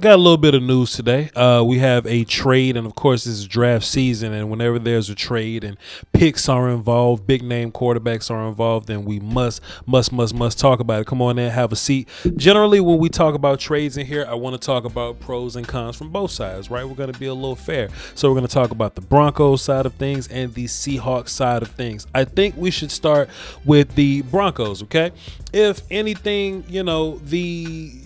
Got a little bit of news today. Uh, we have a trade, and of course, this is draft season. And whenever there's a trade and picks are involved, big name quarterbacks are involved, then we must, must, must, must talk about it. Come on in, have a seat. Generally, when we talk about trades in here, I want to talk about pros and cons from both sides, right? We're going to be a little fair. So, we're going to talk about the Broncos side of things and the Seahawks side of things. I think we should start with the Broncos, okay? If anything, you know, the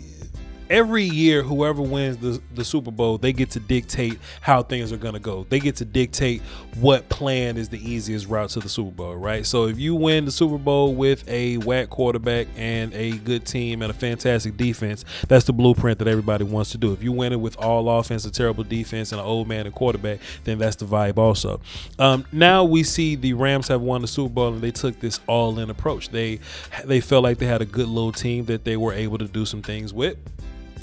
every year whoever wins the, the super bowl they get to dictate how things are going to go. They get to dictate what plan is the easiest route to the super bowl right? So if you win the super bowl with a whack quarterback and a good team and a fantastic defense that's the blueprint that everybody wants to do. If you win it with all offense a terrible defense and an old man and quarterback then that's the vibe also. Um, now we see the rams have won the super bowl and they took this all-in approach. They they felt like they had a good little team that they were able to do some things with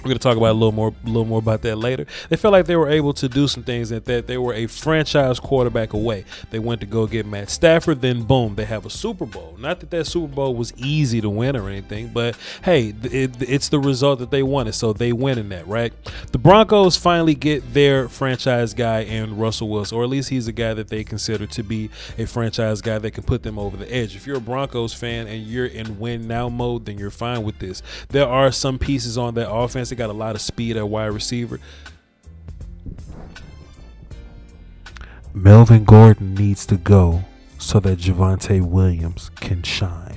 we're going to talk about a little more, a little more about that later. They felt like they were able to do some things that, that they were a franchise quarterback away. They went to go get Matt Stafford, then boom, they have a Super Bowl. Not that that Super Bowl was easy to win or anything, but hey, it, it's the result that they wanted, so they win in that, right? The Broncos finally get their franchise guy in Russell Wilson, or at least he's a guy that they consider to be a franchise guy that can put them over the edge. If you're a Broncos fan and you're in win now mode, then you're fine with this. There are some pieces on that offense they got a lot of speed at wide receiver. Melvin Gordon needs to go so that Javonte Williams can shine.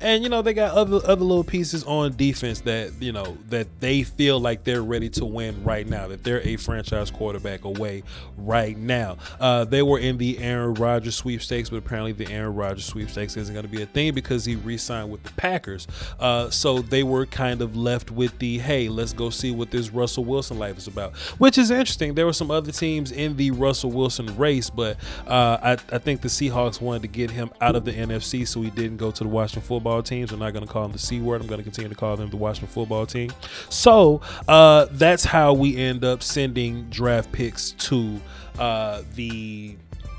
And you know they got other other little pieces on defense that you know that they feel like they're ready to win right now. That they're a franchise quarterback away right now. Uh, they were in the Aaron Rodgers sweepstakes, but apparently the Aaron Rodgers sweepstakes isn't going to be a thing because he re-signed with the Packers. Uh, so they were kind of left with the hey, let's go see what this Russell Wilson life is about, which is interesting. There were some other teams in the Russell Wilson race, but uh, I, I think the Seahawks wanted to get him out of the NFC, so he didn't go to the Washington football teams. I'm not going to call them the C word. I'm going to continue to call them the Washington football team. So uh, that's how we end up sending draft picks to uh, the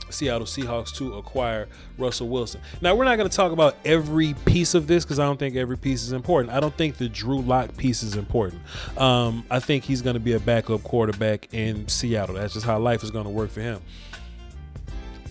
Seattle Seahawks to acquire Russell Wilson. Now, we're not going to talk about every piece of this because I don't think every piece is important. I don't think the Drew Lock piece is important. Um, I think he's going to be a backup quarterback in Seattle. That's just how life is going to work for him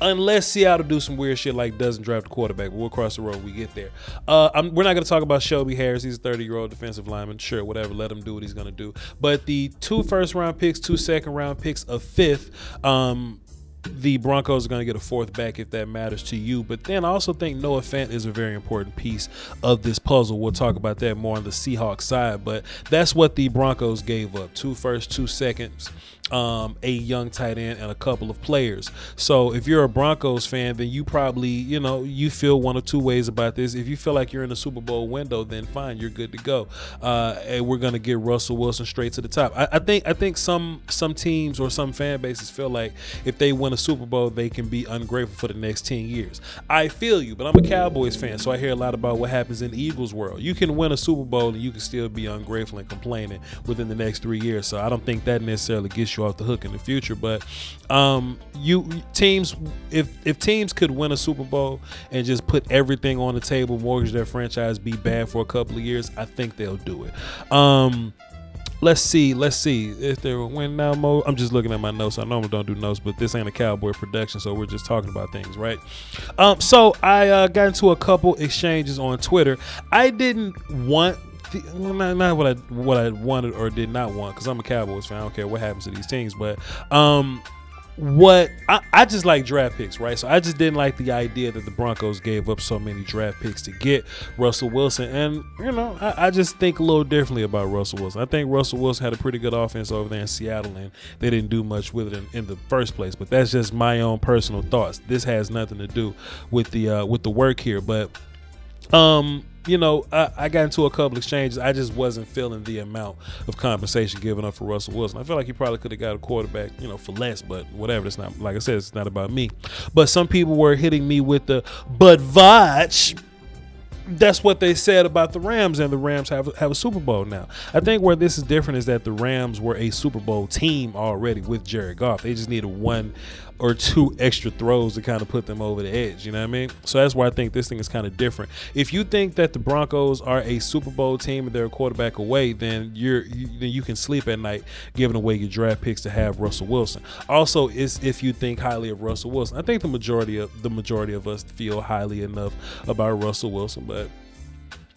unless Seattle do some weird shit like doesn't draft a quarterback. We'll cross the road. We get there. Uh, we're not going to talk about Shelby Harris. He's a 30 year old defensive lineman. Sure, whatever. Let him do what he's going to do. But the two first round picks, two second round picks, a fifth. Um, the Broncos are going to get a fourth back if that matters to you. But then I also think Noah Fant is a very important piece of this puzzle. We'll talk about that more on the Seahawks side. But that's what the Broncos gave up two first, two seconds um, a young tight end and a couple of players. So if you're a Broncos fan, then you probably, you know, you feel one of two ways about this. If you feel like you're in the Super Bowl window, then fine, you're good to go. Uh, and we're gonna get Russell Wilson straight to the top. I, I, think I think some some teams or some fan bases feel like if they win a Super Bowl, they can be ungrateful for the next ten years. I feel you, but I'm a Cowboys fan, so I hear a lot about what happens in the Eagles world. You can win a Super Bowl and you can still be ungrateful and complaining within the next three years. So I don't think that necessarily gets you off the hook in the future. But um, you teams, if if teams could win a Super Bowl and just put everything on the table, mortgage their franchise, be bad for a couple of years, I think they'll do it. Um, let's see, let's see if they're win now mode. I'm just looking at my notes. I normally don't do notes, but this ain't a cowboy production, so we're just talking about things, right? Um, so I uh, got into a couple exchanges on Twitter. I didn't want well, not, not what I what I wanted or did not want because I'm a Cowboys fan. I don't care what happens to these teams, but um, what I, I just like draft picks, right? So I just didn't like the idea that the Broncos gave up so many draft picks to get Russell Wilson, and you know I, I just think a little differently about Russell Wilson. I think Russell Wilson had a pretty good offense over there in Seattle, and they didn't do much with it in, in the first place. But that's just my own personal thoughts. This has nothing to do with the uh, with the work here, but um you know, I, I, got into a couple exchanges. I just wasn't feeling the amount of compensation given up for Russell Wilson. I feel like he probably could have got a quarterback, you know, for less, but whatever. It's not, like I said, it's not about me. But some people were hitting me with the, but Voch, that's what they said about the Rams, and the Rams have have a Super Bowl now. I think where this is different is that the Rams were a Super Bowl team already with Jared Goff. They just needed one or two extra throws to kind of put them over the edge. You know what I mean? So that's why I think this thing is kind of different. If you think that the Broncos are a Super Bowl team and they're a quarterback away, then you're you, then you can sleep at night giving away your draft picks to have Russell Wilson. Also, is if you think highly of Russell Wilson. I think the majority of the majority of us feel highly enough about Russell Wilson, but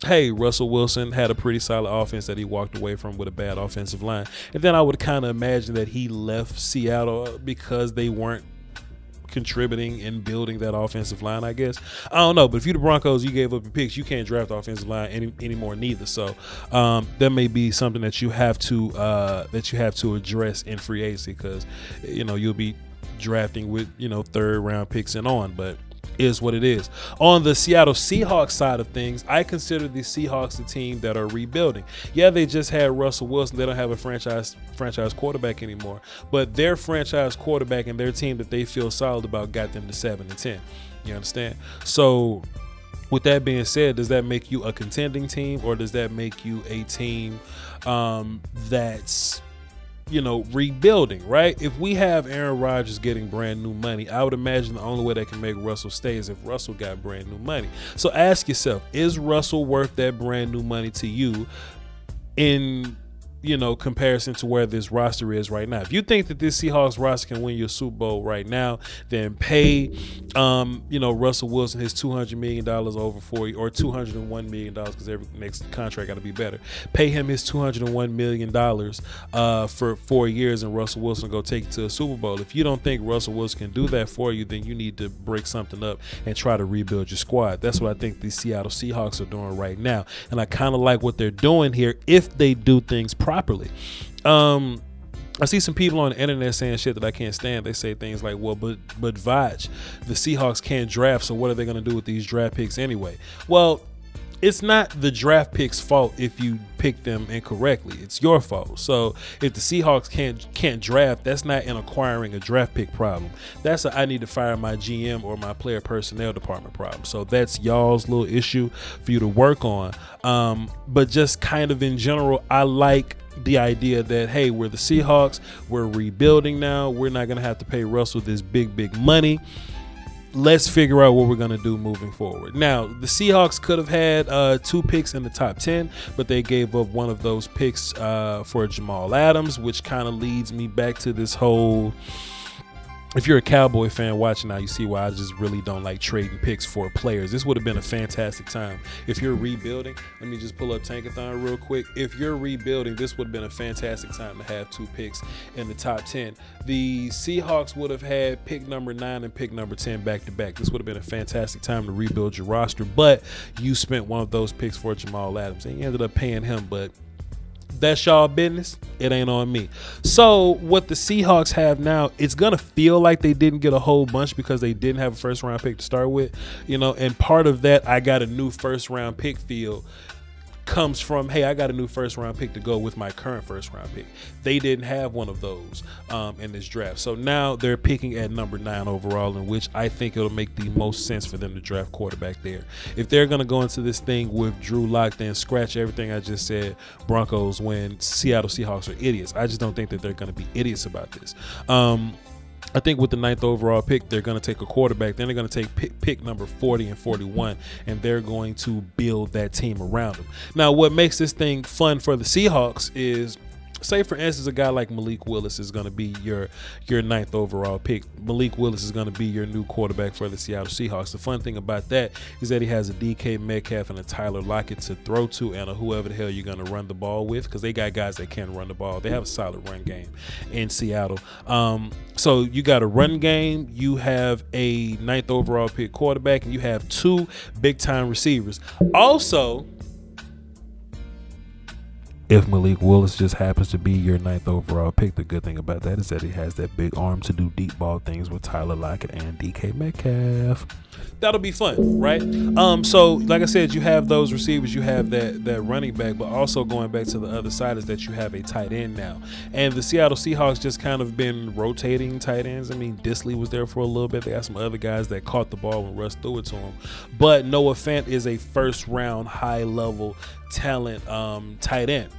hey, Russell Wilson had a pretty solid offense that he walked away from with a bad offensive line. And then I would kind of imagine that he left Seattle because they weren't contributing and building that offensive line, I guess. I don't know, but if you're the Broncos, you gave up your picks, you can't draft offensive line any anymore neither. So um, that may be something that you have to uh, that you have to address in free agency because you know you'll be drafting with you know third round picks and on, but is what it is. On the Seattle Seahawks side of things, I consider the Seahawks a team that are rebuilding. Yeah, they just had Russell Wilson. They don't have a franchise franchise quarterback anymore, but their franchise quarterback and their team that they feel solid about got them to 7 and 10. You understand? So with that being said, does that make you a contending team or does that make you a team um, that's you know, rebuilding, right? If we have Aaron Rodgers getting brand new money, I would imagine the only way that can make Russell stay is if Russell got brand new money. So ask yourself, is Russell worth that brand new money to you in you know, comparison to where this roster is right now. If you think that this Seahawks roster can win your Super Bowl right now, then pay, um, you know, Russell Wilson his two hundred million dollars over four or two hundred and one million dollars because every next contract got to be better. Pay him his two hundred and one million dollars uh, for four years, and Russell Wilson go take it to a Super Bowl. If you don't think Russell Wilson can do that for you, then you need to break something up and try to rebuild your squad. That's what I think the Seattle Seahawks are doing right now, and I kind of like what they're doing here if they do things properly properly. Um, I see some people on the internet saying shit that I can't stand. They say things like, "Well, but but Voch, the Seahawks can't draft, so what are they going to do with these draft picks anyway?" Well, it's not the draft pick's fault if you pick them incorrectly. It's your fault. So if the Seahawks can't can't draft, that's not an acquiring a draft pick problem. That's a I need to fire my GM or my player personnel department problem. So that's y'all's little issue for you to work on. Um, but just kind of in general, I like the idea that hey, we're the Seahawks, we're rebuilding now. We're not gonna have to pay Russell this big big money let's figure out what we're going to do moving forward. Now, the Seahawks could have had uh, two picks in the top 10, but they gave up one of those picks uh, for Jamal Adams, which kind of leads me back to this whole if you're a Cowboy fan watching now, you see why I just really don't like trading picks for players. This would have been a fantastic time. If you're rebuilding, let me just pull up Tankathon real quick. If you're rebuilding, this would have been a fantastic time to have two picks in the top 10. The Seahawks would have had pick number nine and pick number 10 back to back. This would have been a fantastic time to rebuild your roster, but you spent one of those picks for Jamal Adams and you ended up paying him, but that's y'all business. It ain't on me. So what the Seahawks have now, it's gonna feel like they didn't get a whole bunch because they didn't have a first round pick to start with, you know. And part of that, I got a new first round pick feel comes from hey i got a new first round pick to go with my current first round pick. They didn't have one of those um, in this draft. So now they're picking at number nine overall in which i think it'll make the most sense for them to draft quarterback there. If they're going to go into this thing with drew lock then scratch everything i just said broncos when seattle seahawks are idiots. I just don't think that they're going to be idiots about this. Um, I think with the ninth overall pick, they're going to take a quarterback. Then they're going to take pick, pick, number 40 and 41, and they're going to build that team around them. Now, what makes this thing fun for the Seahawks is say for instance a guy like Malik Willis is going to be your your ninth overall pick. Malik Willis is going to be your new quarterback for the Seattle Seahawks. The fun thing about that is that he has a DK Metcalf and a Tyler Lockett to throw to and a whoever the hell you're going to run the ball with because they got guys that can run the ball. They have a solid run game in Seattle. Um, so you got a run game, you have a ninth overall pick quarterback, and you have two big time receivers. Also, if Malik Willis just happens to be your ninth overall pick, the good thing about that is that he has that big arm to do deep ball things with Tyler Lockett and DK Metcalf. That'll be fun, right? Um, so like I said, you have those receivers, you have that that running back, but also going back to the other side is that you have a tight end now. And the Seattle Seahawks just kind of been rotating tight ends. I mean, Dissly was there for a little bit. They had some other guys that caught the ball when Russ threw it to him. But Noah Fant is a first round high level talent um, tight end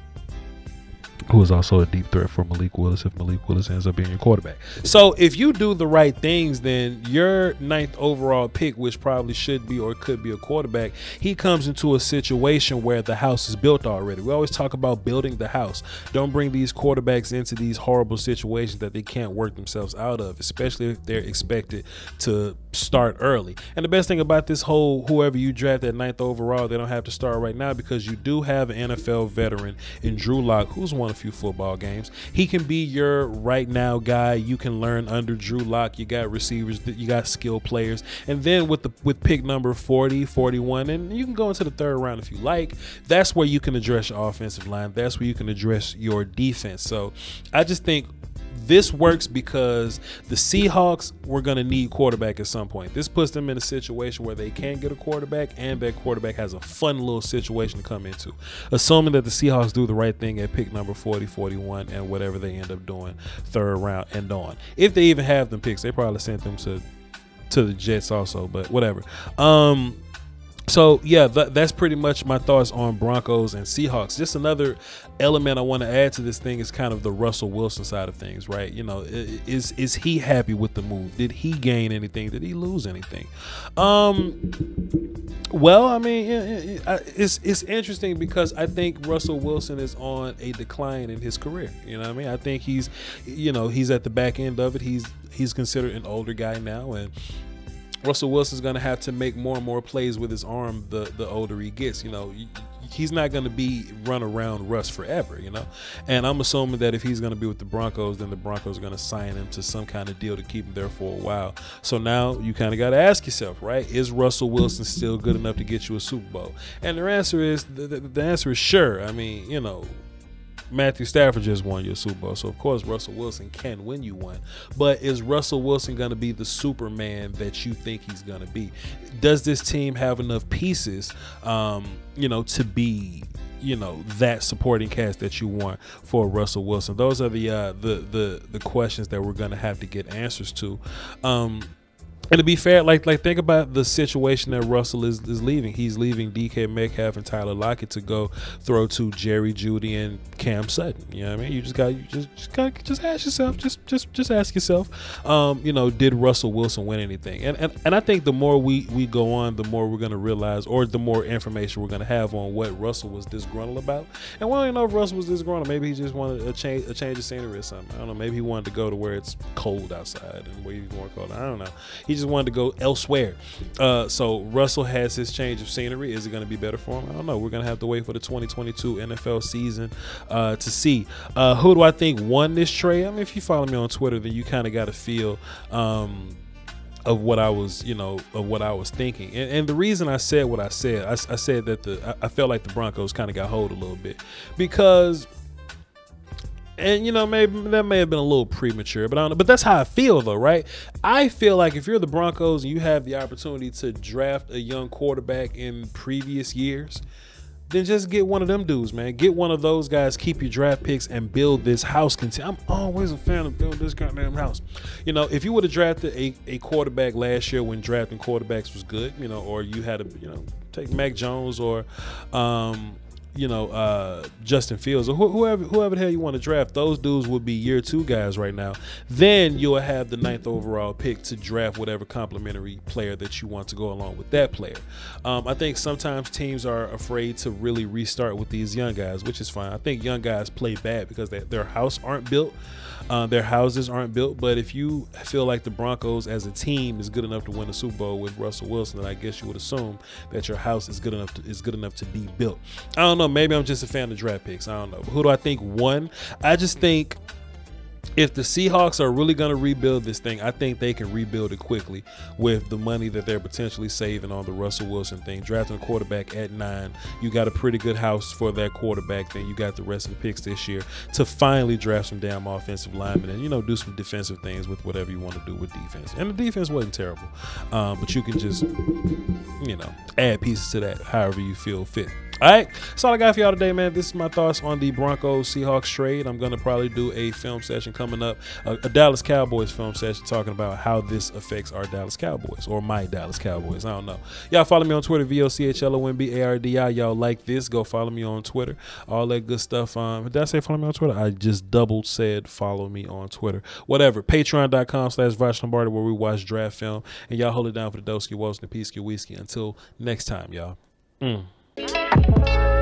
who is also a deep threat for Malik Willis if Malik Willis ends up being your quarterback. So if you do the right things, then your ninth overall pick, which probably should be or could be a quarterback, he comes into a situation where the house is built already. We always talk about building the house. Don't bring these quarterbacks into these horrible situations that they can't work themselves out of, especially if they're expected to start early. And the best thing about this whole whoever you draft at ninth overall, they don't have to start right now because you do have an NFL veteran in Drew Lock, who's won a few football games. He can be your right now guy. You can learn under Drew Lock. You got receivers, that you got skill players. And then with the with pick number 40, 41, and you can go into the third round if you like. That's where you can address your offensive line. That's where you can address your defense. So I just think this works because the Seahawks were going to need quarterback at some point. This puts them in a situation where they can get a quarterback and that quarterback has a fun little situation to come into. Assuming that the Seahawks do the right thing at pick number 40, 41, and whatever they end up doing third round and on. If they even have them picks, they probably sent them to to the Jets also, but whatever. Um so yeah, th- that's pretty much my thoughts on Broncos and Seahawks. Just another element I want to add to this thing is kind of the Russell Wilson side of things, right? You know, is is he happy with the move? Did he gain anything? Did he lose anything? Um, well, I mean, it's it's interesting because I think Russell Wilson is on a decline in his career. You know what I mean? I think he's, you know, he's at the back end of it. He's he's considered an older guy now, and Russell Wilson's going to have to make more and more plays with his arm the the older he gets. You know, he's not going to be run around Russ forever. You know, and I'm assuming that if he's going to be with the Broncos, then the Broncos are going to sign him to some kind of deal to keep him there for a while. So now you kind of got to ask yourself, right? Is Russell Wilson still good enough to get you a Super Bowl? And the answer is the, the, the answer is sure. I mean, you know, Matthew Stafford just won your Super Bowl, so of course Russell Wilson can win you one. But is Russell Wilson going to be the Superman that you think he's going to be? Does this team have enough pieces, um, you know, to be you know that supporting cast that you want for Russell Wilson. Those are the uh, the the the questions that we're gonna have to get answers to. Um, and to be fair, like like think about the situation that Russell is, is leaving. He's leaving DK Metcalf and Tyler Lockett to go throw to Jerry Jeudy and Cam Sutton. You know what I mean? You just got you just just got just ask yourself, just just just ask yourself, um, you know, did Russell Wilson win anything? And, and and I think the more we we go on, the more we're gonna realize, or the more information we're gonna have on what Russell was disgruntled about. And we don't even know if Russell was disgruntled. Maybe he just wanted a change a change of scenery or something. I don't know. Maybe he wanted to go to where it's cold outside and where he's more cold. I don't know. He just wanted to go elsewhere. Uh, so Russell has his change of scenery. Is it going to be better for him? I don't know. We're going to have to wait for the 2022 NFL season uh, to see. Uh, who do I think won this trade? I mean, if you follow me on Twitter, then you kind of got a feel. Um, of what I was, you know, of what I was thinking. And, and the reason I said what I said, I, I said that the I, I felt like the Broncos kind of got hold a little bit because and you know maybe that may have been a little premature but i don't know but that's how i feel though right i feel like if you're the broncos and you have the opportunity to draft a young quarterback in previous years then just get one of them dudes, man. Get one of those guys, keep your draft picks, and build this house. I'm always a fan of building this goddamn house. You know, if you would have drafted a, a quarterback last year when drafting quarterbacks was good, you know, or you had a, you know, take Mac Jones or um, you know, uh, Justin Fields or wh- whoever whoever the hell you want to draft, those dudes would be year two guys right now. Then you'll have the ninth overall pick to draft whatever complimentary player that you want to go along with that player. Um, I think sometimes teams are afraid to really restart with these young guys, which is fine. I think young guys play bad because they, their house aren't built. Uh, their houses aren't built, but if you feel like the Broncos as a team is good enough to win a Super Bowl with Russell Wilson, then I guess you would assume that your house is good enough to, is good enough to be built. I don't know. Maybe I'm just a fan of draft picks. I don't know. Who do I think won? I just think if the Seahawks are really going to rebuild this thing, I think they can rebuild it quickly with the money that they're potentially saving on the Russell Wilson thing. Drafting a quarterback at nine, you got a pretty good house for that quarterback. Then you got the rest of the picks this year to finally draft some damn offensive linemen and you know do some defensive things with whatever you want to do with defense. And the defense wasn't terrible, um, but you can just you know add pieces to that however you feel fit. All right, that's all I got for y'all today, man. This is my thoughts on the Broncos Seahawks trade. I'm gonna probably do a film session coming up, a, a, Dallas Cowboys film session talking about how this affects our Dallas Cowboys or my Dallas Cowboys. I don't know. Y'all follow me on Twitter, V O C H L O N B A R D I. Y'all like this? Go follow me on Twitter. All that good stuff. Um, did I say follow me on Twitter? I just double said follow me on Twitter. Whatever. Patreon.com slash Voch Lombardi where we watch draft film. And y'all hold it down for the Doski Wolves and the Peasky Whiskey. Until next time, y'all. Mm. Thank you.